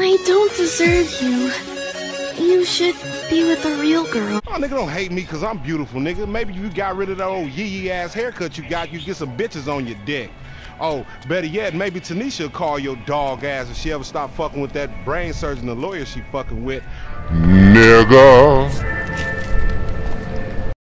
I don't deserve you. You should be with a real girl. Oh, nigga, don't hate me because I'm beautiful, nigga. Maybe you got rid of that old yee-yee ass haircut you got, you get some bitches on your dick. Oh, better yet, maybe Tanisha will call your dog ass if she ever stop fucking with that brain surgeon, the lawyer she fucking with. Nigga.